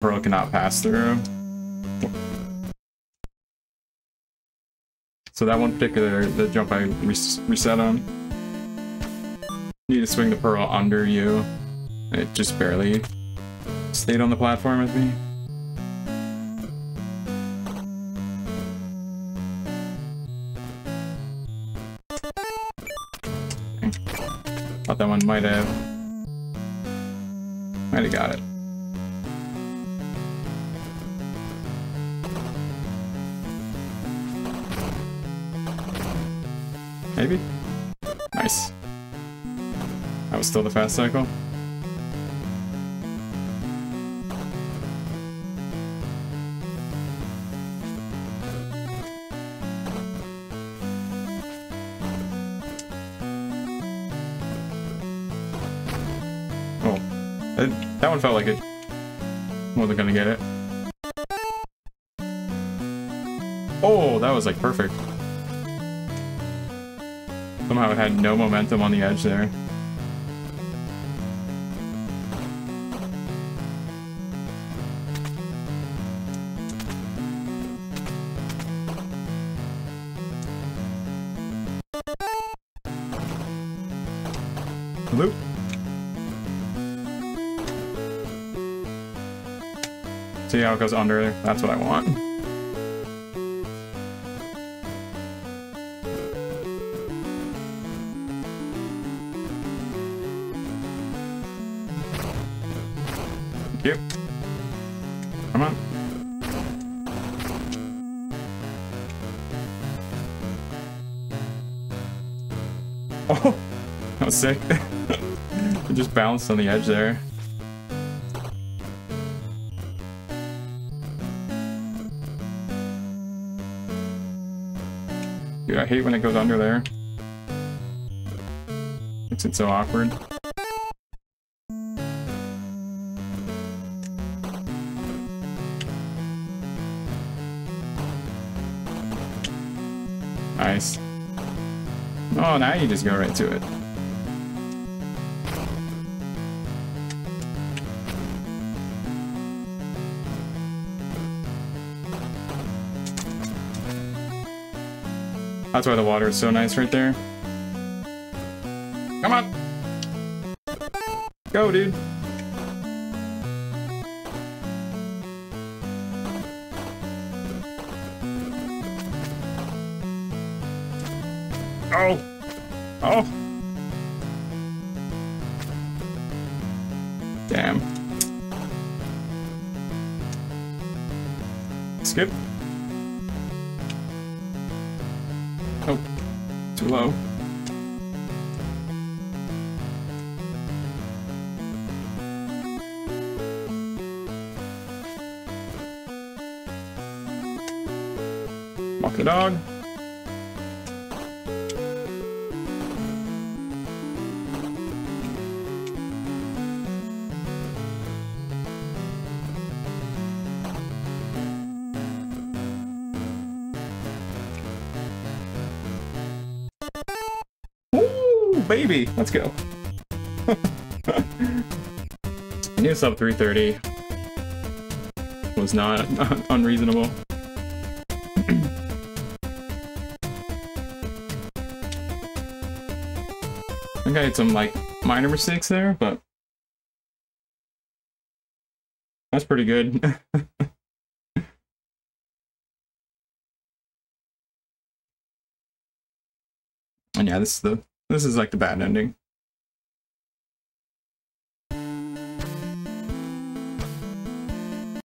Pearl cannot pass through. So that one particular, the jump I res reset on, need to swing the Pearl under you. It just barely stayed on the platform with me. Thought that one might have... Might have got it. Maybe? Nice. That was still the fast cycle. Oh, that one felt like it wasn't gonna get it. Oh, that was like perfect. Somehow it had no momentum on the edge there. Loop. See how it goes under. That's what I want. You. Come on. Oh, that was sick. it just bounced on the edge there. Dude, I hate when it goes under there. Makes it so awkward. Nice. Oh, now you just go right to it. That's why the water is so nice right there. Come on! Go, dude! Oh! Oh! Damn. Skip. Oh, too low. Walk the dog. Baby, let's go. New sub 330 was not unreasonable. I think I had some like minor mistakes there, but that's pretty good. and yeah, this is the this is like the bad ending.